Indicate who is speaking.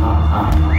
Speaker 1: ha, ha.